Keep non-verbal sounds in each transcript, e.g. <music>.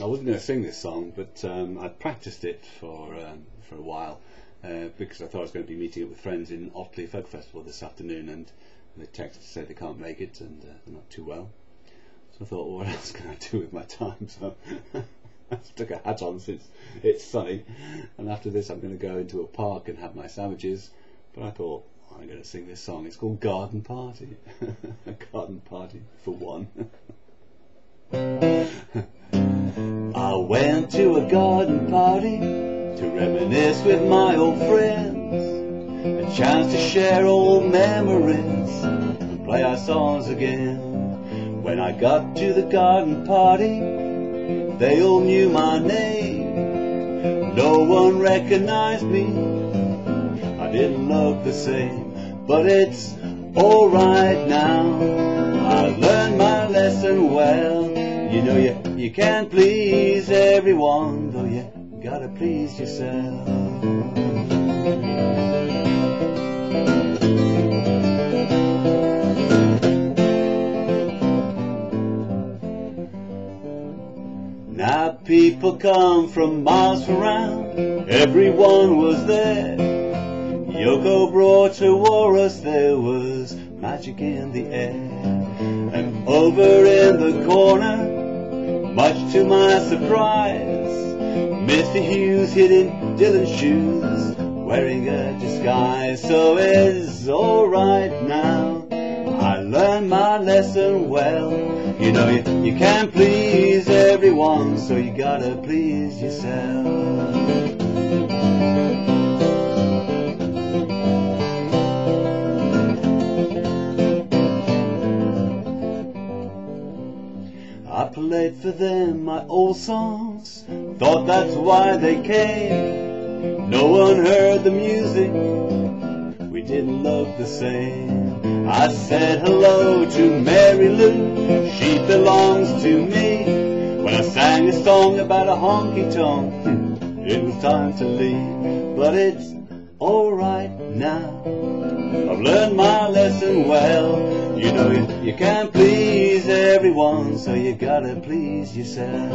I wasn't going to sing this song, but um, I'd practiced it for um, for a while uh, because I thought I was going to be meeting up with friends in Otley Folk Festival this afternoon, and they texted to say they can't make it and uh, they're not too well. So I thought, well, <laughs> what else can I do with my time? So <laughs> I took a hat on since it's sunny, and after this, I'm going to go into a park and have my sandwiches. But I thought, I'm going to sing this song. It's called Garden Party. a <laughs> garden party for one. Went to a garden party to reminisce with my old friends. A chance to share old memories and play our songs again. When I got to the garden party, they all knew my name. No one recognized me. I didn't look the same, but it's alright now. I learned my lesson well. You know you, you can't please gotta please yourself. Now people come from miles around, everyone was there. Yoko brought to us, there was magic in the air. And over in the corner, much to my surprise, Mr. Hughes hid in Dylan's shoes, wearing a disguise. So it's alright now, I learned my lesson well. You know you, you can't please everyone, so you gotta please yourself. Played for them my old songs, thought that's why they came. No one heard the music, we didn't look the same. I said hello to Mary Lou, she belongs to me. When I sang a song about a honky tonk, <laughs> it was time to leave. But it's alright now, I've learned my lesson well. You know you, you can't please everyone, so you gotta please yourself.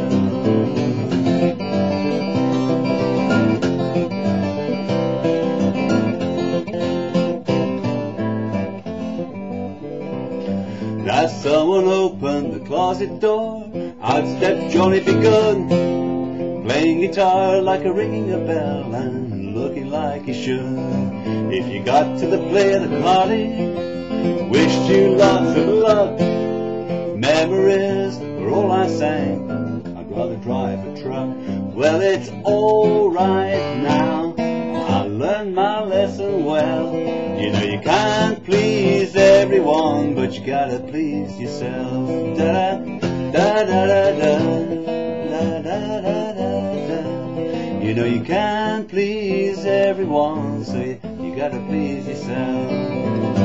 Now someone opened the closet door, out stepped Johnny B. Goode, playing guitar like a ringing a bell and looking like he should. If you got to the play of the party, wished you lots of luck. Memories were all I sang. I'd rather drive a truck. Well, it's alright now. I learned my lesson well. You know you can't please everyone, but you gotta please yourself. Da da da da da da da da da da. You know you can't please everyone, so you, you gotta please yourself.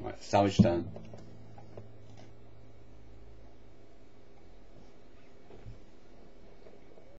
right, salvage done.